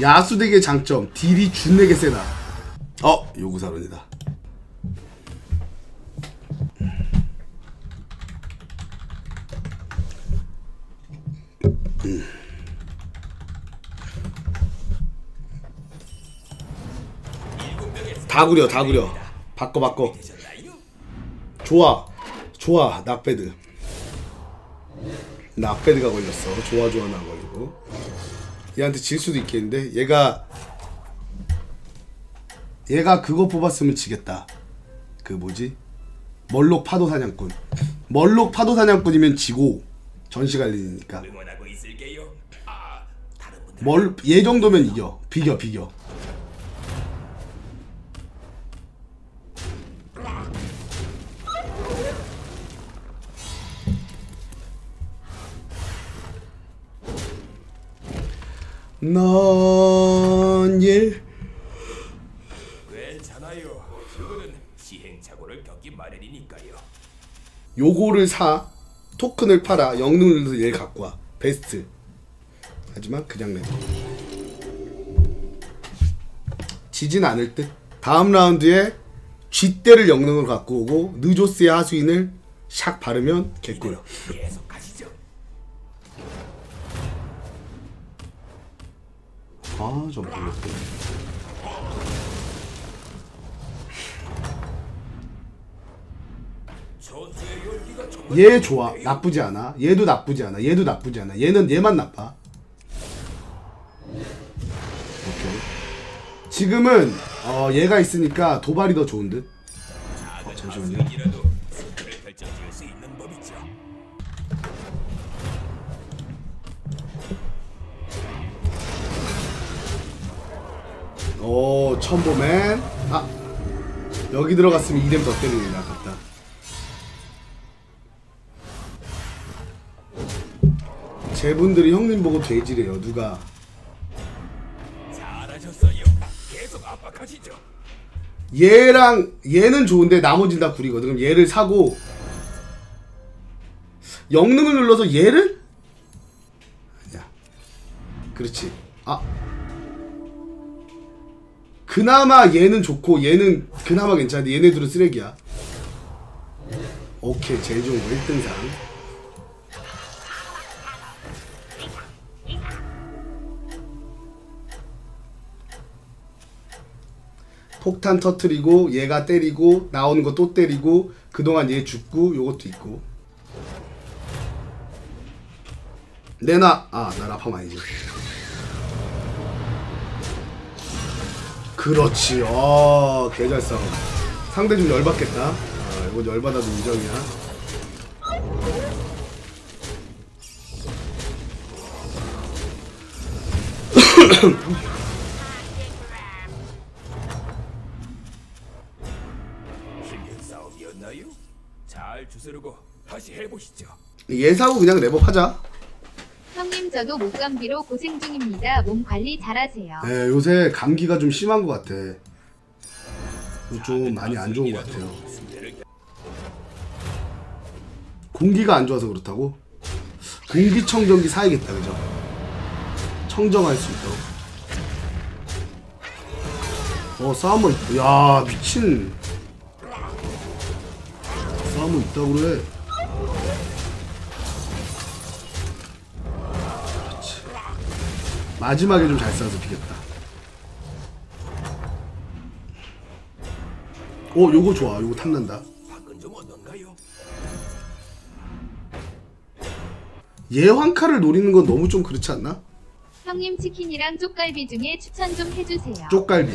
야수덱의 장점 딜이 준내게 세다. 어 요구사론이다. 음. 다 구려 다 구려. 바꿔 바꿔. 좋아 좋아 낙배드. 낙배드가 걸렸어. 좋아 좋아 나 걸리고 얘한테 질 수도 있겠는데? 얘가 얘가 그거 뽑았으면 지겠다. 그 뭐지? 멀록 파도 사냥꾼. 멀록 파도 사냥꾼이면 지고 전시 있을게요. 아, 분들 멀얘 정도면 이겨. 비겨 비겨 넌예 괜찮아요. 그거는 시행착오를 겪기 마련이니까요. 요거를 사. 토큰을 팔아 영능을 얘를 갖고 와. 베스트. 하지만 그냥 내놔. 지진 않을 듯. 다음 라운드에 쥐떼를 영능을 갖고 오고 느조스의 하수인을 샥 바르면 개꿀. 계속 가시 아좀 정말 얘 좋아. 나쁘지 않아. 얘도 나쁘지 않아. 얘도 나쁘지 않아. 얘는 얘만 나빠. 오케이. 지금은 어 얘가 있으니까 도발이 더 좋은 듯. 작은 잠시만요. 오 첨보맨 아 여기 들어갔으면 2뎀 더 때리는 게 아깝다. 제분들이 형님 보고 돼지래요 누가. 잘하셨어요. 계속 압박하시죠. 얘랑 얘는 좋은데 나머지는 다 구리거든. 그럼 얘를 사고 영능을 눌러서 얘를? 아니야. 그렇지. 아 그나마 얘는 좋고 얘는 그나마 괜찮은데 얘네 들은 쓰레기야. 오케이 제일 좋은 거 1등상. 폭탄 터트리고 얘가 때리고 나오는 거 또 때리고 그동안 얘 죽고 요것도 있고. 내놔. 아나 라팜 아니지 그렇지. 어 개잘 싸움. 상대 좀 열받겠다. 아 이거 열받아도 인정이야. 예사고 그냥 랩업하자. 형님 저도 목감기로 고생 중입니다. 몸 관리 잘하세요. 네, 요새 감기가 좀 심한 것 같아 좀 많이 안 좋은 것 같아요 공기가 안 좋아서 그렇다고? 공기청정기 사야겠다 그죠? 청정할 수 있도록 어 싸움은 있- 야 미친 싸움은 있다고 그래 마지막에 좀 잘 싸워서 비겠다 어 요거 좋아 요거 탐난다 어떤가요? 예황카를 노리는 건 너무 좀 그렇지 않나? 형님 치킨이랑 쪽갈비 중에 추천 좀 해주세요. 쪽갈비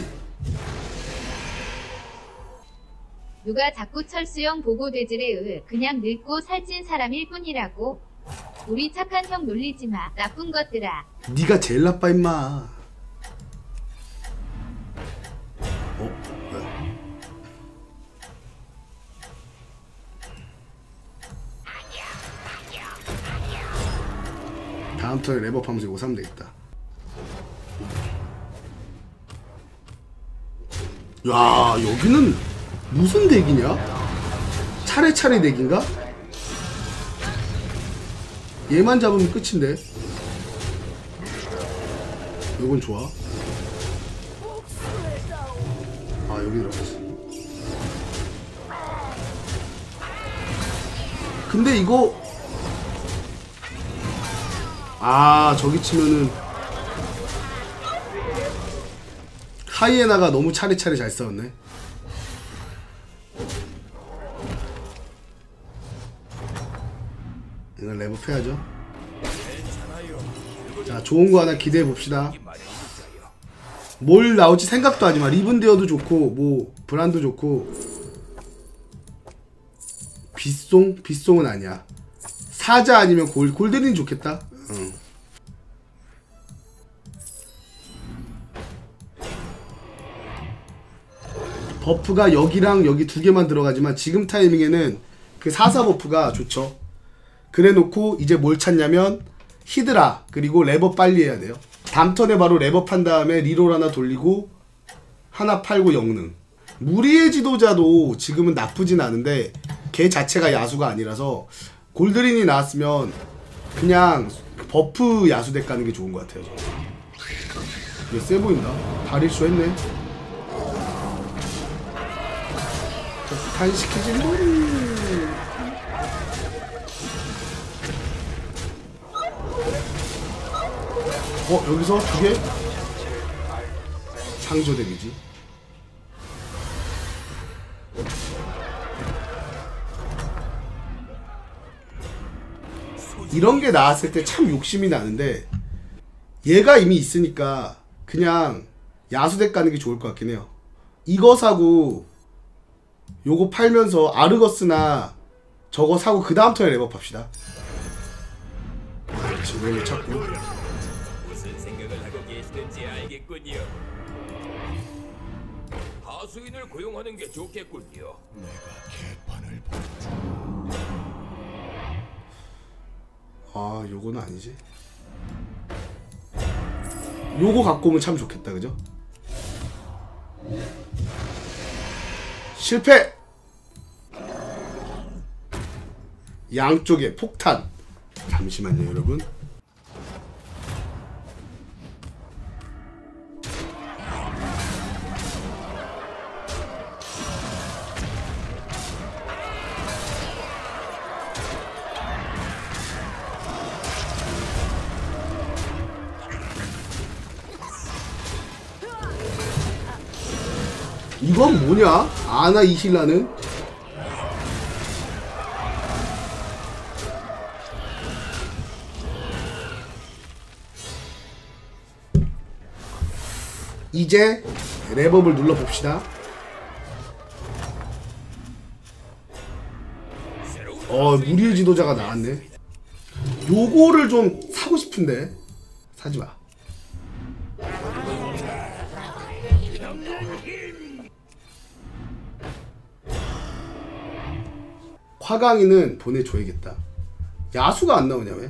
누가 자꾸 철수형 보고 되지래 으 그냥 늙고 살찐 사람일 뿐이라고. 우리 착한 형 놀리지 마. 나쁜 것들아. 네가 제일 나빠 임마 어? 다음 턴에 랩업하면서 이거 사면 되겠다 야 여기는 무슨 덱이냐? 차례차례 덱인가? 얘만 잡으면 끝인데. 이건 좋아. 아 여기 들어갔어. 근데 이거 아 저기 치면은 하이에나가 너무 차례차례 잘 싸웠네. 해야죠. 자 좋은 거 하나 기대해 봅시다. 뭘 나올지 생각도 하지 마. 리븐데어도 좋고 뭐 브란도 좋고 빗송? 빗송은 아니야. 사자 아니면 골 골드린 좋겠다. 응. buff가 여기랑 여기 두 개만 들어가지만 지금 타이밍에는 그 사사 buff가 좋죠. 그래 놓고 이제 뭘 찾냐면 히드라 그리고 레버 빨리 해야 돼요. 다음 turn에 바로 레버 판 다음에 reroll 하나 돌리고 하나 팔고 영능. 무리의 지도자도 지금은 나쁘진 않은데 걔 자체가 야수가 아니라서 골드린이 나왔으면 그냥 버프 야수 덱 가는 게 좋은 것 같아요. 이게 세 보인다. 다릴수 했네. 탄시키지 머리. 어 여기서 두 개? 상조 데미지. 이런 게 나왔을 때 참 욕심이 나는데 얘가 이미 있으니까 그냥 야수덱 가는 게 좋을 것 같긴 해요. 이거 사고 요거 팔면서 아르거스나 저거 사고 그 다음 턴에 레버 팝시다. 왜 찾고 알겠군요. 하수인을 고용하는 게 좋겠군요. 아 요거는 아니지 요거 갖고 오면 참 좋겠다 그죠? 실패! 양쪽에 폭탄 잠시만요 여러분 이건 뭐냐? 아나 이힐라는? 이제 랩업을 눌러봅시다. 어, 무리의 지도자가 나왔네. 요거를 좀 사고 싶은데 사지 마. 화강이는 보내줘야겠다. 야수가 안 나오냐 왜?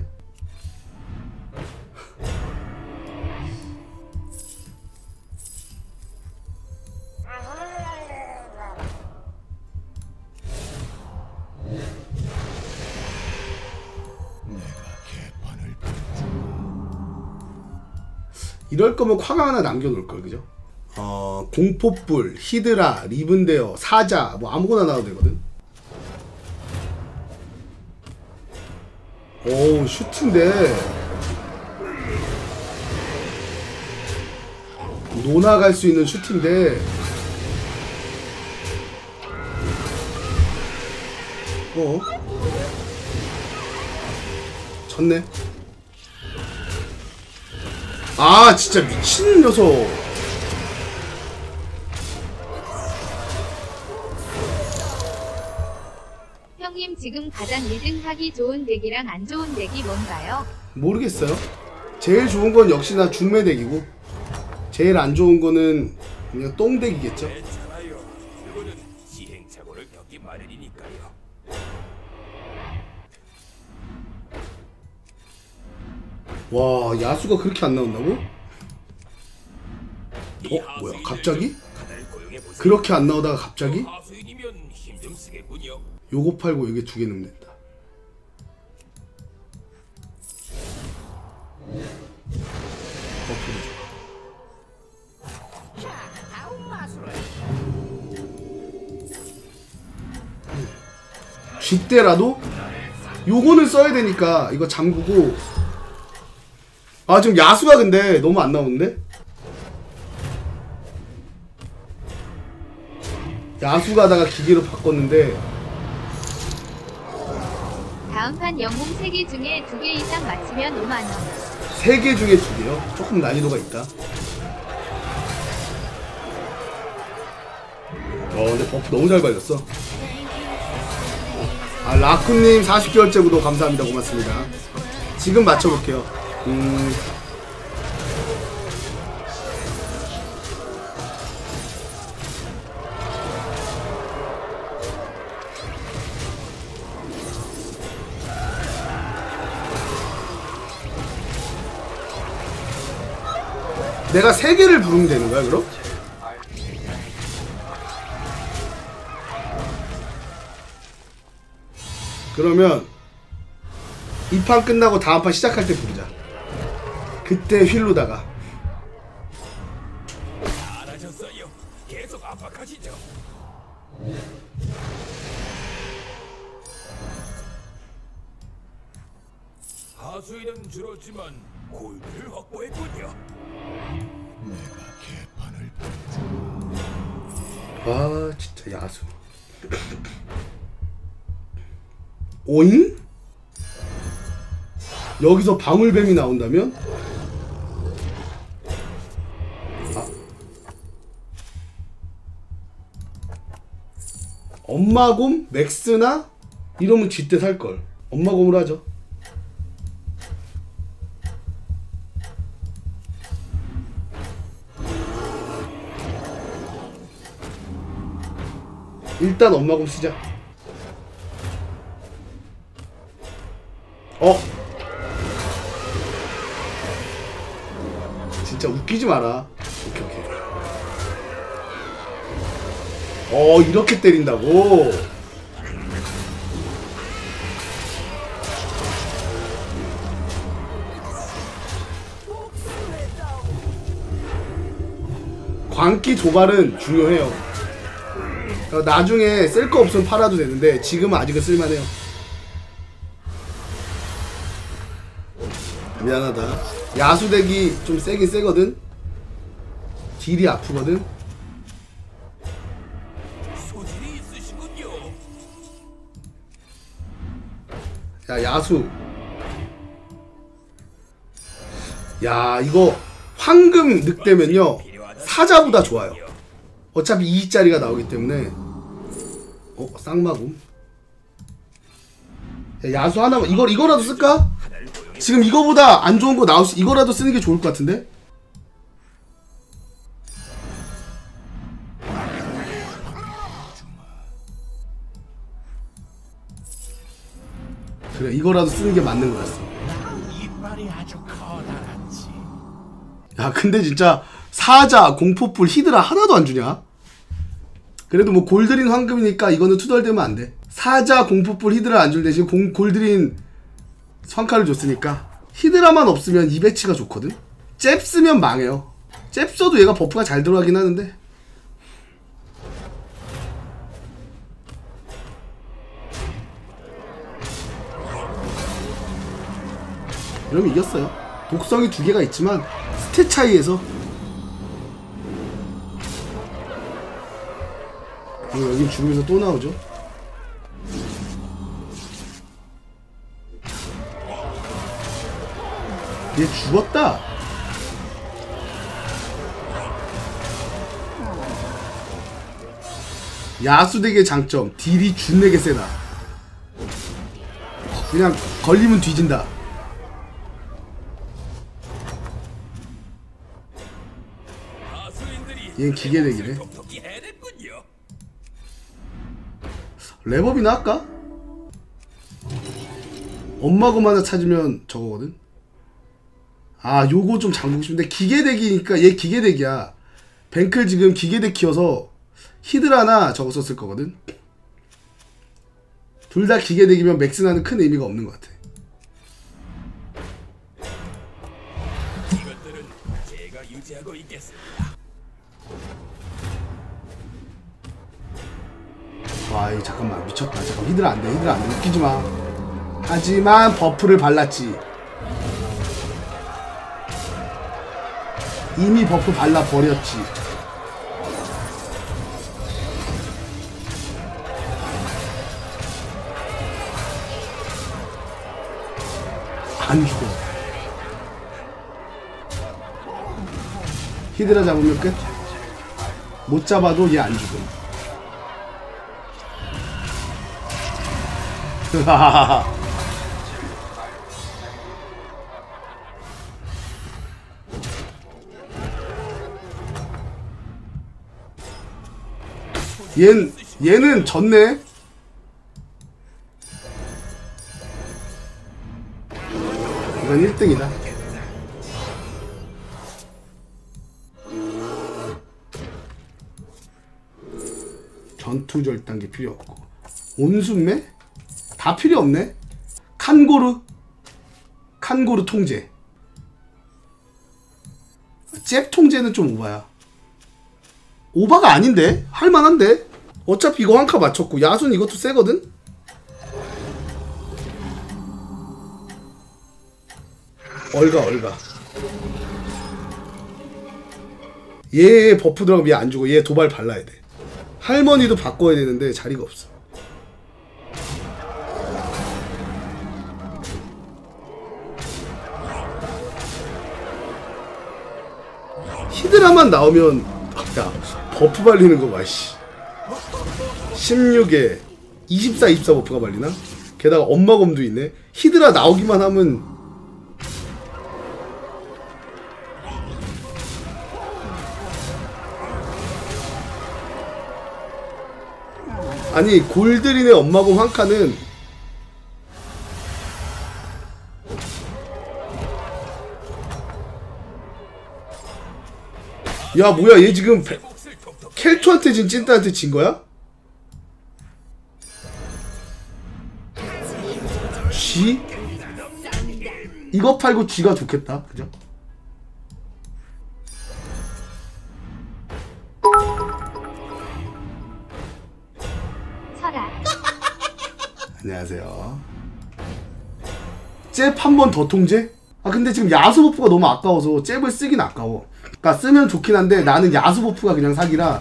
이럴 거면 화강 하나 남겨놓을 걸 그죠? 어 공포불, 히드라, 리븐데어, 사자 뭐 아무거나 나와도 되거든. 오 슈트인데. 노나 갈 수 있는 슈트인데. 어? 졌네. 아 진짜 미친 녀석 지금 가장 1등 하기 좋은 덱이랑 안 좋은 덱이 뭔가요? 모르겠어요 제일 좋은 건 역시나 중매 덱이고 제일 안 좋은 거는 그냥 겪기 마련이니까요. 와 야수가 그렇게 안 나온다고? 이어 뭐야 갑자기? 그렇게 안 나오다가 갑자기? 요거 팔고 여기 두개 된다. 쥐때라도 요거는 써야 되니까 이거 잠그고 아 지금 야수가 근데 너무 안 나오는데? 야수 가다가 기계로 바꿨는데 다음 판 영웅 3개 중에 2개 이상 맞히면 5만원. 세개 중에 두 개요. 조금 난이도가 있다. 어, 근데 buff 너무 잘 발렸어. 아, 라쿠님 40개월째 구독 감사합니다. 고맙습니다. 지금 맞춰볼게요. 음. 내가 세 개를 부르면 되는 거야, 그럼? 그러면 이 판 끝나고 다음 판 시작할 때 부르자. 그때 휠로다가 잘하셨어요. 계속 압박하시죠. 하수인은 줄었지만 골드를 확보했군요. 아 진짜 야수. 오잉? 여기서 방울뱀이 나온다면? 아. 엄마곰? 맥스나? 이러면 쥐때 살걸. 엄마곰으로 하죠. 일단 엄마곰 쓰자. 어? 진짜 웃기지 마라. 오케이, 오케이. 어, 이렇게 때린다고? 광기 도발은 중요해요. 어, 나중에 쓸 거 없으면 팔아도 되는데 지금은 아직은 쓸만해요. 미안하다. 야수덱이 좀 세긴 세거든. 딜이 아프거든. 야 야수. 야 이거 황금 늑대면요 사자보다 좋아요. 어차피 2짜리가 나오기 때문에 어 쌍마곰 야, 야수 하나만 이걸 이거라도 쓸까? 지금 이거보다 안 좋은 거 나올 수 이거라도 쓰는 게 좋을 것 같은데 그래 이거라도 쓰는 게 맞는 아주 커다랗지. 야 근데 진짜 사자 공포풀 히드라 하나도 안 주냐? 그래도 뭐 골드린 황금이니까 이거는 투덜대면 안 돼. 사자 공포풀 히드라 안 줄 대신 공, 골드린 성카를 줬으니까 히드라만 없으면 이 배치가 좋거든. 잽 쓰면 망해요. 잽 써도 얘가 buff가 잘 들어가긴 하는데. 이러면 이겼어요. 독성이 두 개가 있지만 스탯 차이에서 어, 여기 죽으면서 또 나오죠. 얘 죽었다. 야수덱의 장점 딜이 준내게 세다. 그냥 걸리면 뒤진다. 얘는 기계덱이네. 랩업이나 할까? 엄마 곰 하나 찾으면 저거거든? 아 요거 좀 잠그고 싶은데 기계덱이니까 얘 기계덱이야 뱅클 지금 기계덱 키워서 히드라나 저거 썼을 거거든 둘 다 기계deck이면 맥스나는 큰 의미가 없는 것 같아. 와, 이 잠깐만 미쳤다. 잠깐 히드라 안 돼. 히드라 안 돼. 웃기지 마. 하지만 buff를 발랐지. 이미 buff 발라 버렸지. 안 죽어. 히드라 잡으면 끝. 못 잡아도 얘 안 죽음. 얘는 얘는 졌네. 이건 1등이다. 전투 절단기 필요 없고 온순매 다 필요 없네. 칸고르 칸고르 통제. 잽 통제는 좀 오바야. 오바가 아닌데 할만한데. 어차피 이거 한 카 맞췄고 야순 이것도 세거든. 얼가 얼가. 얘 buff 들어가면 얘 안 주고 얘 도발 발라야 돼. 할머니도 바꿔야 되는데 자리가 없어. 히드라만 나오면 야 buff 발리는 거 봐. 씨. 16에 24, 24 buff가 발리나? 게다가 엄마검도 있네. 히드라 나오기만 하면 아니 골드린의 엄마곰 한 칸은 야 뭐야 얘 지금 켈투한테 진 찐따한테 진 거야? 쥐? 이거 팔고 쥐가 좋겠다 그죠? 안녕하세요. 잽 한 번 더 통제? 아 근데 지금 야수 buff가 너무 아까워서 잽을 쓰긴 아까워. 그러니까 쓰면 좋긴 한데 나는 야수 buff가 그냥 사기라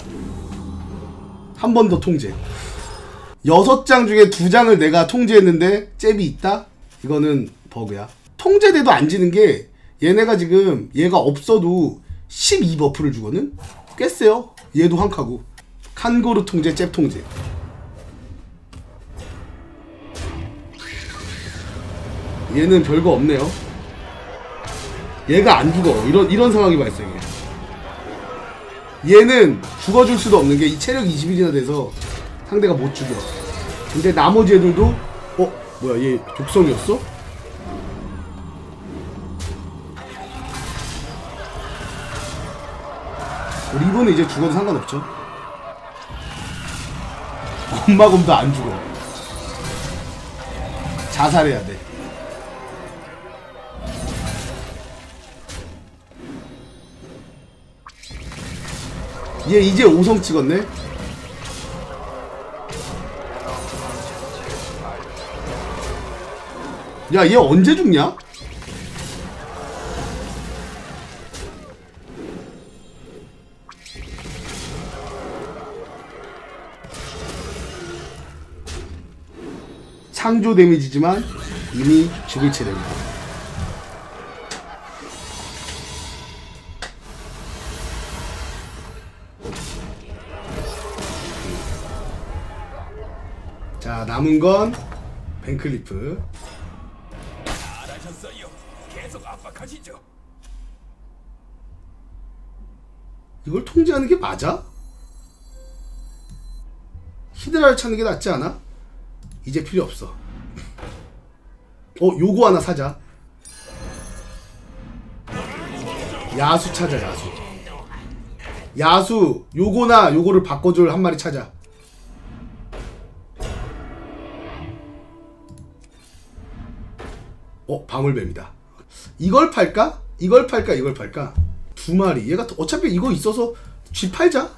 한 번 더 통제. 여섯 장 중에 두 장을 내가 통제했는데 잽이 있다? 이거는 버그야. 통제돼도 안 지는 게 얘네가 지금 얘가 없어도 12 buff를 주거든? 꽤 세요. 얘도 한 카고. 칸고르 통제, 잽 통제. 얘는 별거 없네요. 얘가 안 죽어. 이런 이런 상황이 발생해. 얘는 죽어줄 수도 없는 게 이 체력 20일이나 돼서 상대가 못 죽여. 근데 나머지 애들도 어 뭐야 얘 독성이었어? 리본은 이제 죽어도 상관없죠. 엄마곰도 안 죽어. 자살해야 돼. 얘 이제 5성 찍었네? 야, 얘 언제 죽냐? 창조 데미지지만 이미 죽을 체력이다. 자, 남은 건 벤클리프. 압박하시죠. 이걸 통제하는 게 맞아? 히드라를 찾는 게 낫지 않아? 이제 필요 없어. 어, 요거 하나 사자. 야수 찾아, 야수. 야수, 요거나 요거를 바꿔줄 한 마리 찾아. 어, 방울뱀이다. 이걸 팔까? 이걸 팔까? 이걸 팔까? 두 마리. 얘가 어차피 이거 있어서 쥐 팔자.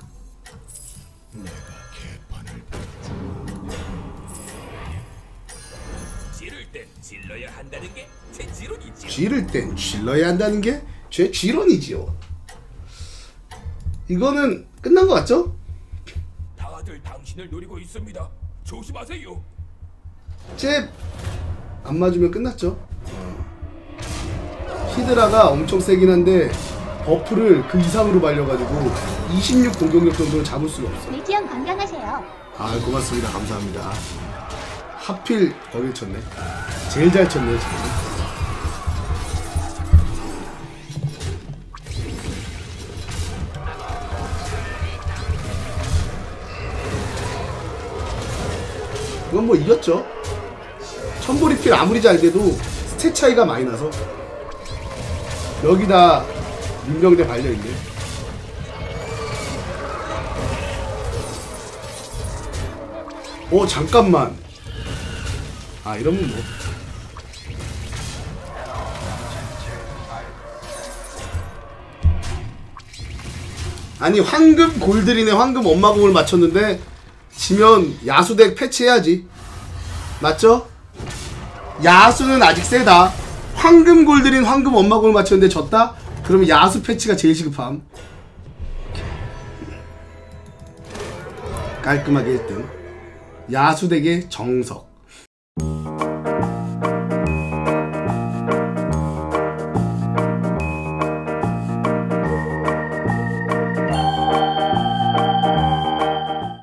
쥐를 땐 질러야 한다는 게 제 지론이지요. 이거는 끝난 것 같죠? 다들 당신을 노리고 있습니다. 조심하세요. 잽 안 맞으면 끝났죠. 어. 히드라가 엄청 세긴 한데 buff를 그 이상으로 발려가지고 26 공격력 정도는 잡을 수가 없어. 밀티형 건강하세요. 아 고맙습니다. 감사합니다. 하필 거길 쳤네. 제일 잘 쳤네요 지금. 이건 뭐 이겼죠. 천보리필 아무리 잘 돼도 스탯 차이가 많이 나서 여기다 민병대 발려있네. 어 잠깐만 아 이러면 뭐 아니 황금 골드린에 황금 엄마공을 맞췄는데 지면 야수덱 패치해야지 맞죠? 야수는 아직 세다 황금 골드린 황금 엄마공을 맞췄는데 졌다? 그러면 야수 패치가 제일 시급함. 깔끔하게 1등. 야수덱의 정석